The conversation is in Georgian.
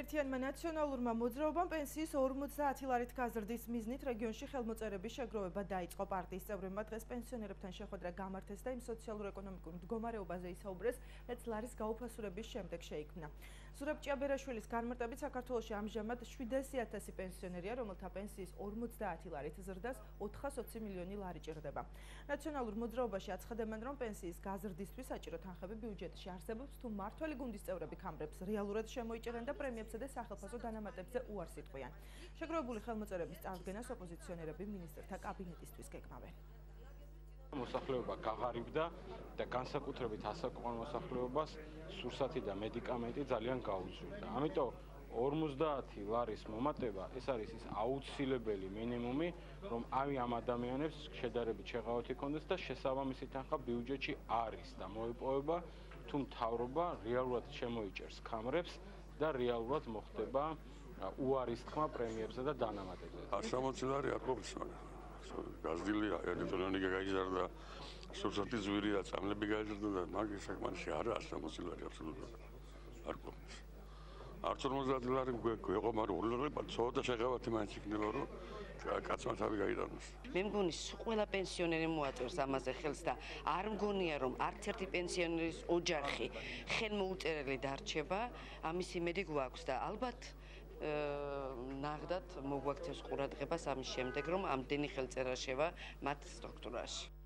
ერთიანმა ნაციონალურმა მოძრაობამ პენსიის 50 ლარით გაზრდის მიზნით რეგიონში ხელმოწერების შეგროვება დაიწყო პარტიის წევრებმა დღეს პენსიონერებთან შეხვედრა გამართეს და იმ სოციალურ-ეკონომიკურ მდგომარეობაზე ისაუბრეს, რაც ლარის გაუფასურების შემდეგ შეიქმნა. ზურაბ ჭიაბერაშვილის განმარტებით საქართველოში ამჟამად 700000 პენსიონერია, რომელთა პენსიის 50 ლარით ზრდას 420 მილიონი ლარი ჭირდება. ნაციონალურ მოძრაობაში აცხადებენ, რომ პენსიის გაზრდისთვის საჭირო თანხები ბიუჯეტში არსებობს, თუ მართველი გუნდის წევრები კამბრებს რეალურად შემოიჭერენ და პრემიებზე და სახელმწიფო დანამატებზე უარს იტყვიან. შეგროვებული ხელმოწერების წარდგენას ოპოზიციონერები მინისტრთა კაბინეტისთვის გეკმავენ. მოსახლეობა გაღარიბდა და განსაკუთრებით ასაკოვან მოსახლეობას სურსათი და მედიკამენტი ძალიან გაუძვრდა. ამიტომ 50 ლარის მომატება ეს არის ის აუცილებელი მინიმუმი, რომ აი ამ ადამიანებს შედარებით შეღავათი კონდეს და შესაბამისი თანხა ბიუჯეტში არის და მოიპოვება თუ მთავრობა რეალურად შემოიჭერს კამრებს და რეალურად მოხდება უარის თქმა პრემიებზე და დანამატებზე. არ 60 ლარი არ გაზრდილია ელექტრონი გაიზარდა სოციალური ზვირია წამლები გაიზარდა და მაგის საკმარისი არა 60 ლარი აბსოლუტურად არ ყოფს. არ 50 ლარი გვეყო მაგრამ უბრალოდ ცოტა შეღავათი მაინც იქნება რომ კაცმა თავი გაიტანოს. მე მგონი ყველა პენსიონერი მოაწევს ამაზე ხელს და არ მგონია რომ არც ერთი პენსიონერის ოჯახი ხელმოუწერელი დარჩება, ამის იმედი გვაქვს და ალბათ ნაღდათ მოგვაქცევს ყურადღებას ამის შემდეგ რომ ამდენი ხელწერა შევა მათ სტრუქტურაში.